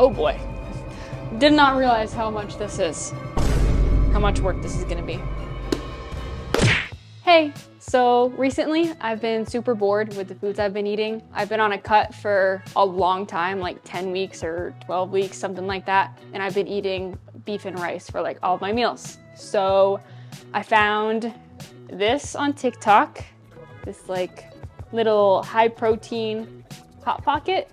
Oh boy. Did not realize how much this is. How much work this is gonna be. Hey, so recently I've been super bored with the foods I've been eating. I've been on a cut for a long time, like 10 weeks or 12 weeks, something like that. And I've been eating beef and rice for like all of my meals. So I found this on TikTok, this like little high protein hot pocket.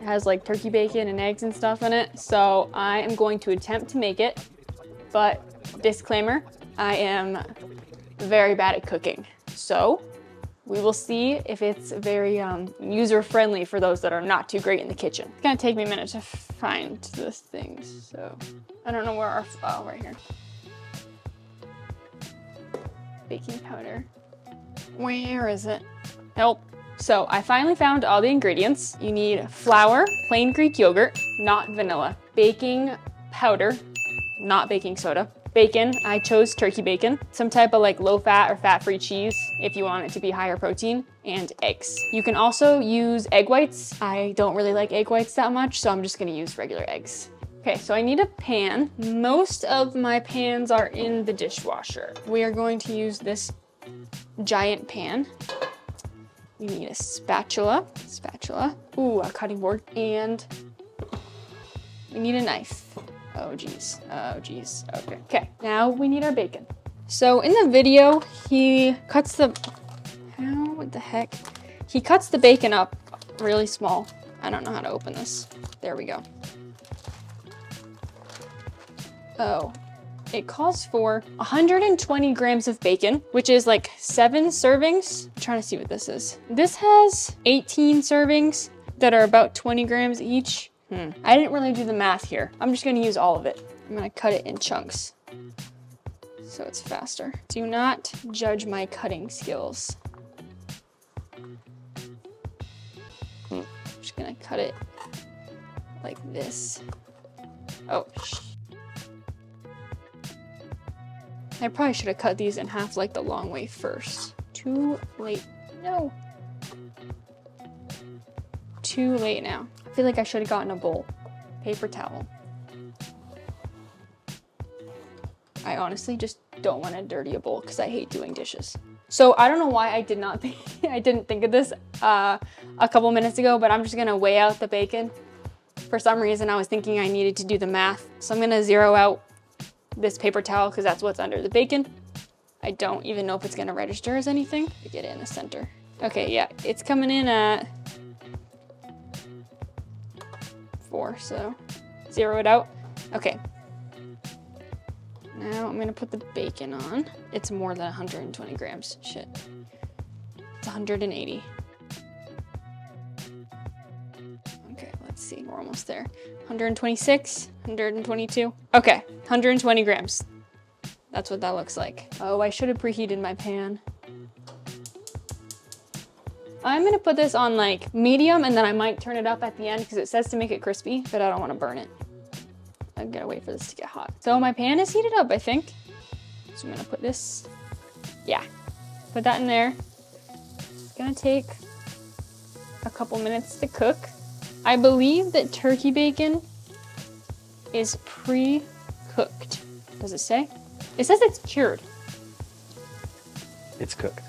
It has like turkey bacon and eggs and stuff in it. So I am going to attempt to make it, but disclaimer, I am very bad at cooking. So we will see if it's very um, user-friendly for those that are not too great in the kitchen. It's gonna take me a minute to find this thing, so I don't know where our, oh, right here. Baking powder. Where is it? Nope. So I finally found all the ingredients. You need flour, plain Greek yogurt, not vanilla, baking powder, not baking soda, bacon, I chose turkey bacon, some type of like low fat or fat free cheese if you want it to be higher protein, and eggs. You can also use egg whites. I don't really like egg whites that much, so I'm just gonna use regular eggs. Okay, so I need a pan. Most of my pans are in the dishwasher. We are going to use this giant pan. You need a spatula, spatula, ooh, a cutting board, and we need a knife. Oh geez, oh geez, okay. Okay, now we need our bacon. So in the video, he cuts the, how, what the heck? He cuts the bacon up really small. I don't know how to open this. There we go. Oh, it calls for 120 grams of bacon, which is like seven servings. I'm trying to see what this is. This has 18 servings that are about 20 grams each. Hmm. I didn't really do the math here. I'm just gonna use all of it. I'm gonna cut it in chunks so it's faster. Do not judge my cutting skills. I'm just gonna cut it like this. Oh, I probably should have cut these in half like the long way first. Too late. No. Too late now. I feel like I should have gotten a bowl. Paper towel. I honestly just don't want to dirty a bowl because I hate doing dishes. So I don't know why I did not think, I didn't think of this uh, a couple minutes ago, but I'm just gonna weigh out the bacon. For some reason, I was thinking I needed to do the math. So I'm gonna zero out this paper towel because that's what's under the bacon. I don't even know if it's gonna register as anything. Get it in the center. Okay, yeah, it's coming in at four, so zero it out. Okay. Now I'm gonna put the bacon on. It's more than 120 grams, shit. It's 180. Let's see, we're almost there. 126, 122. Okay, 120 grams. That's what that looks like. Oh, I should have preheated my pan. I'm gonna put this on like medium and then I might turn it up at the end because it says to make it crispy, but I don't wanna burn it. I'm gonna wait for this to get hot. So my pan is heated up, I think. So I'm gonna put this, yeah, put that in there. It's gonna take a couple minutes to cook. I believe that turkey bacon is pre-cooked. Does it say? It says it's cured. It's cooked.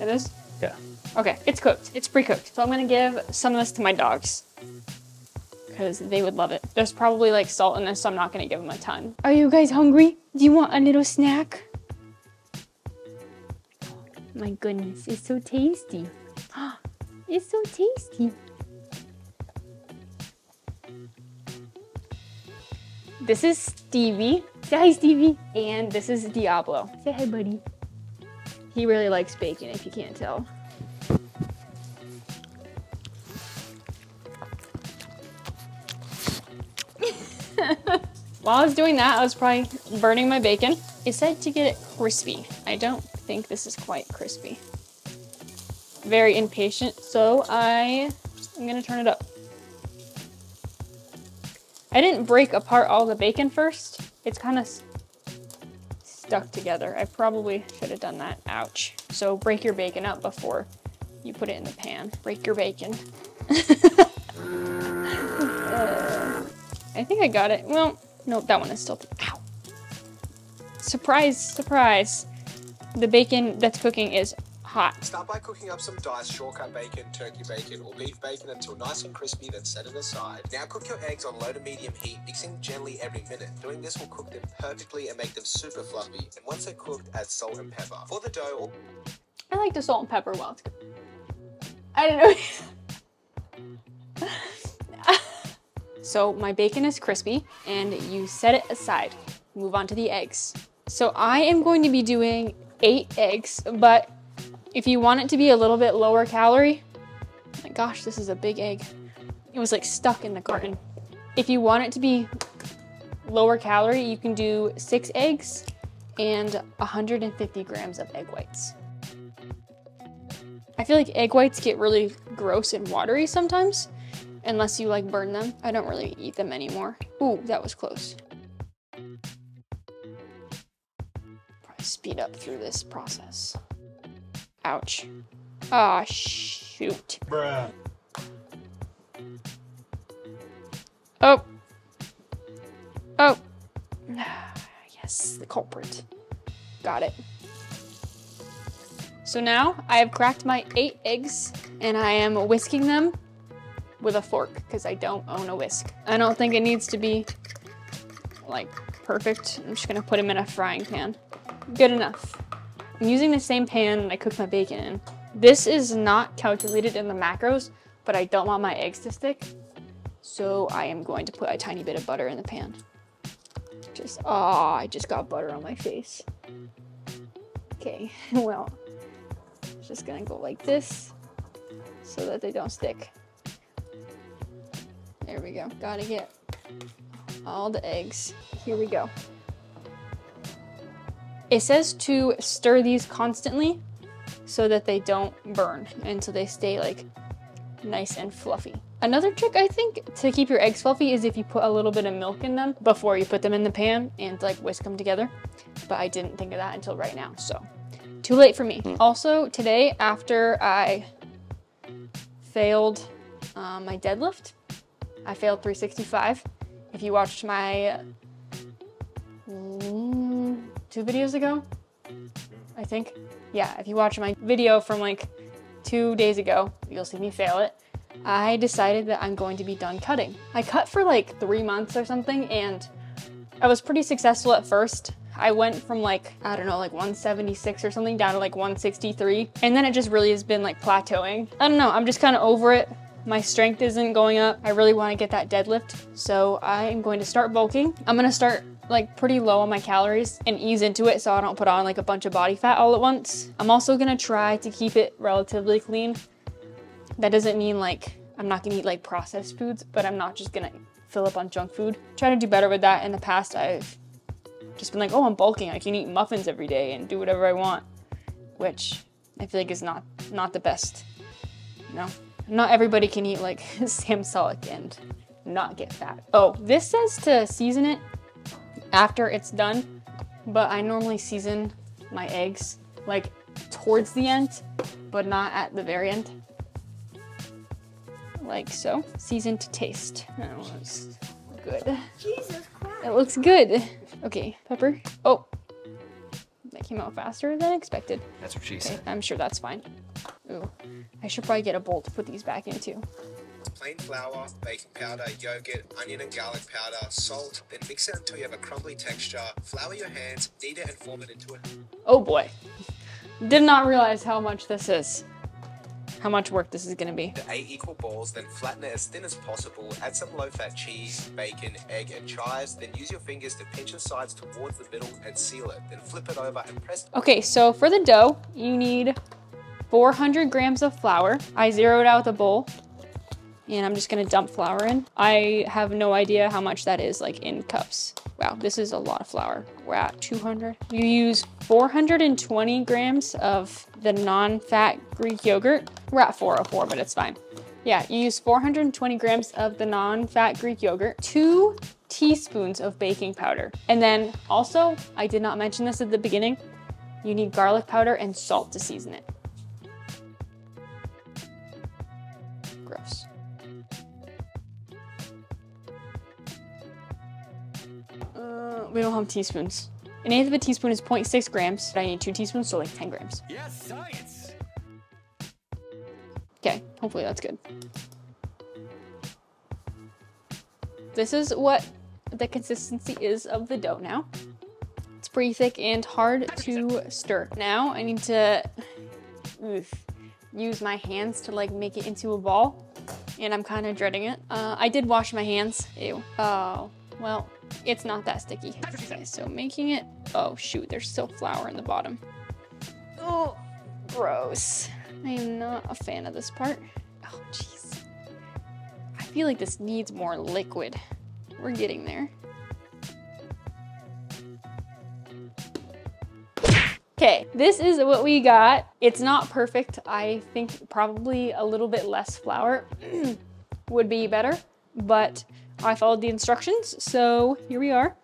It is? Yeah. Okay, it's cooked. It's pre-cooked. So I'm gonna give some of this to my dogs because they would love it. There's probably like salt in this, so I'm not gonna give them a ton. Are you guys hungry? Do you want a little snack? Oh my goodness, it's so tasty. It's so tasty. This is Stevie. Say hi, Stevie. And this is Diablo. Say hi, buddy. He really likes bacon, if you can't tell. While I was doing that, I was probably burning my bacon. It said to get it crispy. I don't think this is quite crispy. Very impatient, so I am gonna turn it up. I didn't break apart all the bacon first. It's kind of stuck together. I probably should have done that. Ouch. So break your bacon up before you put it in the pan. Break your bacon. uh. I think I got it. Well, no, that one is still, ow. Surprise, surprise. The bacon that's cooking is hot. Start by cooking up some diced shortcut bacon, turkey bacon, or beef bacon until nice and crispy, then set it aside. Now cook your eggs on low to medium heat, mixing gently every minute. Doing this will cook them perfectly and make them super fluffy. And once they're cooked, add salt and pepper. For the dough, I like the salt and pepper while it's cooking. I don't know. so my bacon is crispy and you set it aside. Move on to the eggs. So I am going to be doing eight eggs, but if you want it to be a little bit lower calorie, my gosh, this is a big egg. It was like stuck in the carton. If you want it to be lower calorie, you can do six eggs and 150 grams of egg whites. I feel like egg whites get really gross and watery sometimes, unless you like burn them. I don't really eat them anymore. Ooh, that was close. Probably speed up through this process. Ouch. Ah, oh, shoot. Bruh. Oh. Oh. Yes, the culprit. Got it. So now I have cracked my eight eggs and I am whisking them with a fork because I don't own a whisk. I don't think it needs to be like perfect. I'm just gonna put them in a frying pan. Good enough. I'm using the same pan that I cooked my bacon in. This is not calculated in the macros, but I don't want my eggs to stick. So I am going to put a tiny bit of butter in the pan. Just, oh, I just got butter on my face. Okay, well, just gonna go like this so that they don't stick. There we go. Gotta get all the eggs. Here we go. It says to stir these constantly so that they don't burn and so they stay like nice and fluffy. Another trick I think to keep your eggs fluffy is if you put a little bit of milk in them before you put them in the pan and like whisk them together. But I didn't think of that until right now, so too late for me. Hmm. Also today after I failed um, my deadlift, I failed 365. If you watched my two videos ago, I think. Yeah, if you watch my video from like two days ago, you'll see me fail it. I decided that I'm going to be done cutting. I cut for like three months or something and I was pretty successful at first. I went from like, I don't know, like 176 or something down to like 163. And then it just really has been like plateauing. I don't know, I'm just kind of over it. My strength isn't going up. I really want to get that deadlift. So I am going to start bulking. I'm going to start like pretty low on my calories and ease into it so I don't put on like a bunch of body fat all at once. I'm also gonna try to keep it relatively clean. That doesn't mean like I'm not gonna eat like processed foods, but I'm not just gonna fill up on junk food. Try to do better with that. In the past, I've just been like, oh, I'm bulking. I can eat muffins every day and do whatever I want, which I feel like is not not the best. You know, not everybody can eat like Sam Sulek and not get fat. Oh, this says to season it after it's done, but I normally season my eggs like towards the end, but not at the very end. Like so. Season to taste. That looks good. Jesus Christ. It looks good. Okay, pepper. Oh, that came out faster than expected. That's what she okay, said. I'm sure that's fine. Ooh, I should probably get a bowl to put these back into plain flour, baking powder, yogurt, onion and garlic powder, salt, then mix it until you have a crumbly texture. Flour your hands, knead it and form it into a... Oh boy. Did not realize how much this is. How much work this is gonna be. The eight equal balls, then flatten it as thin as possible. Add some low-fat cheese, bacon, egg, and chives. Then use your fingers to pinch the sides towards the middle and seal it. Then flip it over and press. Okay, so for the dough, you need 400 grams of flour. I zeroed out the bowl and I'm just gonna dump flour in. I have no idea how much that is like in cups. Wow, this is a lot of flour. We're at 200. You use 420 grams of the non-fat Greek yogurt. We're at 404, but it's fine. Yeah, you use 420 grams of the non-fat Greek yogurt, two teaspoons of baking powder. And then also, I did not mention this at the beginning, you need garlic powder and salt to season it. We don't have teaspoons. An eighth of a teaspoon is 0.6 grams, but I need two teaspoons, so like 10 grams. Yes, science. Okay, hopefully that's good. This is what the consistency is of the dough now. It's pretty thick and hard to stir. Now I need to oof, use my hands to like make it into a ball and I'm kind of dreading it. Uh, I did wash my hands. Ew. Oh, well, it's not that sticky. Okay, so making it, oh shoot, there's still flour in the bottom. Oh, gross. I am not a fan of this part. Oh, jeez. I feel like this needs more liquid. We're getting there. Okay, this is what we got. It's not perfect. I think probably a little bit less flour would be better, but I followed the instructions, so here we are.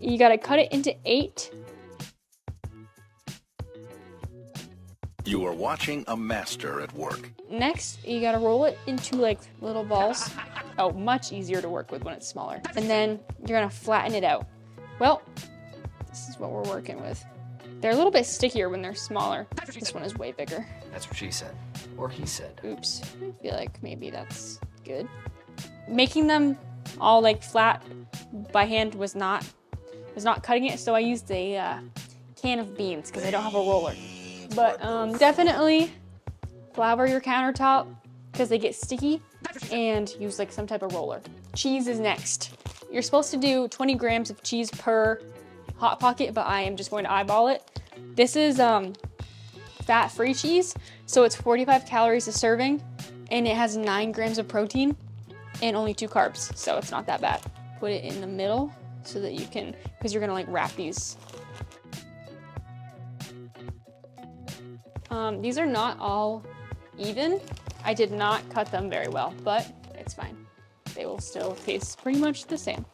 You gotta cut it into eight. You are watching a master at work. Next, you gotta roll it into like little balls. Oh, much easier to work with when it's smaller. And then you're gonna flatten it out. Well, this is what we're working with. They're a little bit stickier when they're smaller. This one is way bigger. That's what she said. Or he said. Oops, I feel like maybe that's good. Making them all like flat by hand was not was not cutting it, so I used a uh, can of beans because I don't have a roller. But um, definitely flour your countertop because they get sticky and use like some type of roller. Cheese is next. You're supposed to do 20 grams of cheese per Hot Pocket, but I am just going to eyeball it. This is um, fat-free cheese, so it's 45 calories a serving, and it has nine grams of protein and only two carbs, so it's not that bad. Put it in the middle so that you can, because you're gonna like wrap these. Um, these are not all even. I did not cut them very well, but it's fine. They will still taste pretty much the same.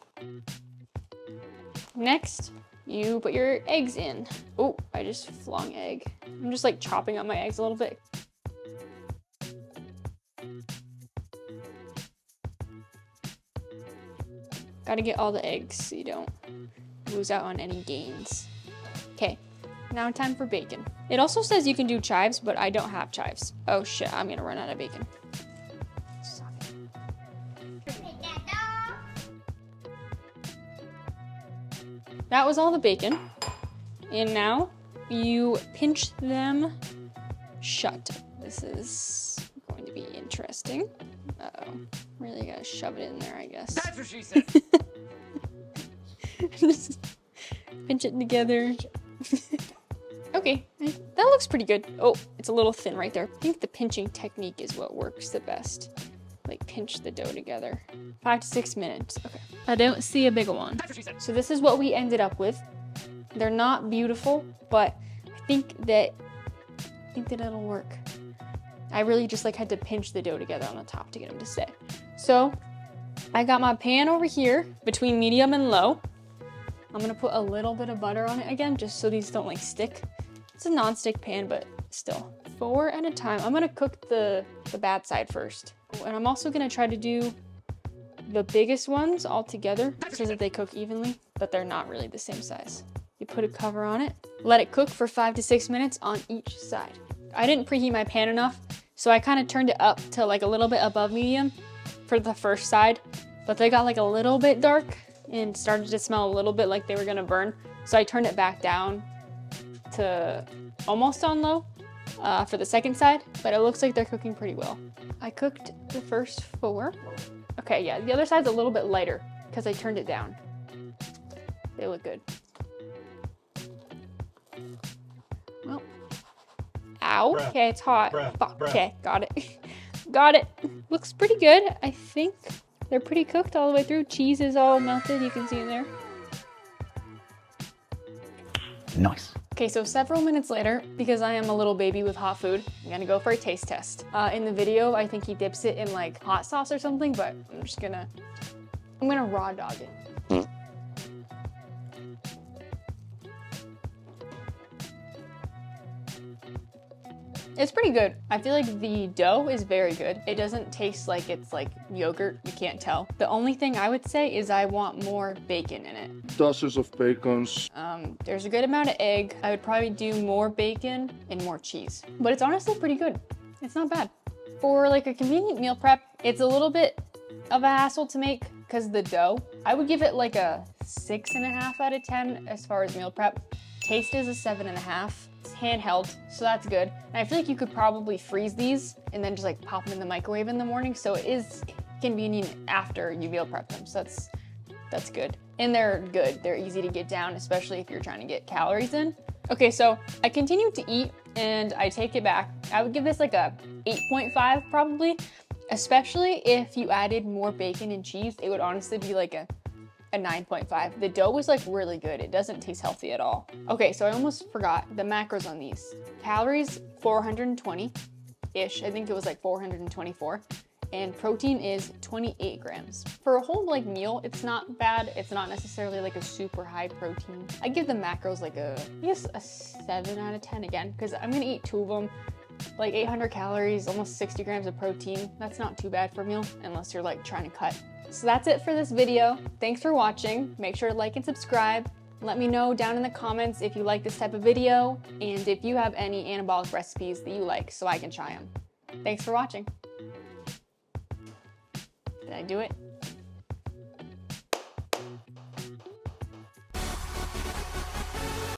Next, you put your eggs in. Oh, I just flung egg. I'm just like chopping up my eggs a little bit. Gotta get all the eggs so you don't lose out on any gains. Okay, now time for bacon. It also says you can do chives, but I don't have chives. Oh shit, I'm gonna run out of bacon. That was all the bacon. And now you pinch them shut. This is going to be interesting. Uh-oh. Really gotta shove it in there, I guess. That's what she said. Just pinch it together. okay, that looks pretty good. Oh, it's a little thin right there. I think the pinching technique is what works the best. Like pinch the dough together. Five to six minutes. Okay. I don't see a bigger one. That's what she said. So this is what we ended up with. They're not beautiful, but I think that I think that it'll work. I really just like had to pinch the dough together on the top to get them to stay. So I got my pan over here between medium and low. I'm gonna put a little bit of butter on it again, just so these don't like stick. It's a non-stick pan, but still. Four at a time. I'm gonna cook the, the bad side first. Oh, and I'm also gonna try to do the biggest ones all together so that they cook evenly, but they're not really the same size. You put a cover on it, let it cook for five to six minutes on each side. I didn't preheat my pan enough, so I kind of turned it up to like a little bit above medium for the first side, but they got like a little bit dark and started to smell a little bit like they were gonna burn. So I turned it back down to almost on low uh, for the second side, but it looks like they're cooking pretty well. I cooked the first four. Okay, yeah, the other side's a little bit lighter because I turned it down. They look good. Well, ow. Okay, it's hot. Bruh. Fuck. Okay, got it. got it. Looks pretty good. I think they're pretty cooked all the way through. Cheese is all melted. You can see in there. Nice. Okay, so several minutes later, because I am a little baby with hot food, I'm gonna go for a taste test. Uh, in the video, I think he dips it in like hot sauce or something, but I'm just gonna, I'm gonna raw dog it. It's pretty good. I feel like the dough is very good. It doesn't taste like it's like yogurt. You can't tell. The only thing I would say is I want more bacon in it. Dozens of bacons. Um, there's a good amount of egg. I would probably do more bacon and more cheese. But it's honestly pretty good. It's not bad. For like a convenient meal prep, it's a little bit of a hassle to make because the dough, I would give it like a six and a half out of 10 as far as meal prep. Taste is a seven and a half. It's handheld, so that's good. And I feel like you could probably freeze these and then just like pop them in the microwave in the morning. So it is convenient after you meal prep them. So that's, that's good. And they're good. They're easy to get down, especially if you're trying to get calories in. Okay, so I continue to eat and I take it back. I would give this like a 8.5 probably, especially if you added more bacon and cheese. It would honestly be like a a 9.5. The dough was like really good. It doesn't taste healthy at all. Okay, so I almost forgot the macros on these. Calories, 420-ish. I think it was like 424. And protein is 28 grams. For a whole like meal, it's not bad. It's not necessarily like a super high protein. I give the macros like a, I guess a seven out of 10 again, because I'm gonna eat two of them like 800 calories, almost 60 grams of protein. That's not too bad for a meal, unless you're like trying to cut so that's it for this video. Thanks for watching. Make sure to like and subscribe. Let me know down in the comments if you like this type of video and if you have any anabolic recipes that you like so I can try them. Thanks for watching. Did I do it?